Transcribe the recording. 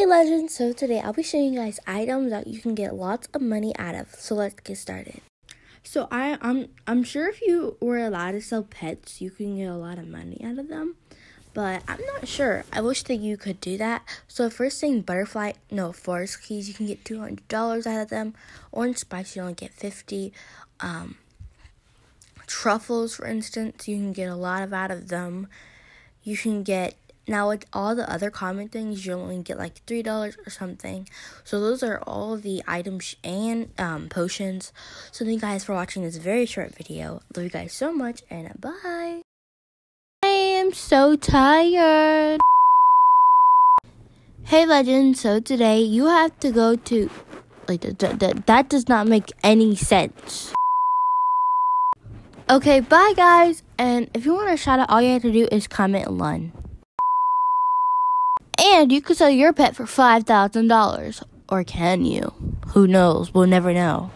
Hey legends, so today I'll be showing you guys items that you can get lots of money out of. So let's get started. So I I'm I'm sure if you were allowed to sell pets, you can get a lot of money out of them. But I'm not sure. I wish that you could do that. So first thing butterfly no forest keys, you can get two hundred dollars out of them. Orange spice you only get fifty. Um truffles for instance, you can get a lot of out of them. You can get now, with all the other common things, you only get like three dollars or something. So those are all the items and um, potions. So thank you guys for watching this very short video. Love you guys so much, and bye. I am so tired. Hey legend, so today you have to go to like th- th- th- that does not make any sense. Okay, bye guys. And if you want to shout out, all you have to do is comment Lun. And you could sell your pet for $5,000. Or can you? Who knows? We'll never know.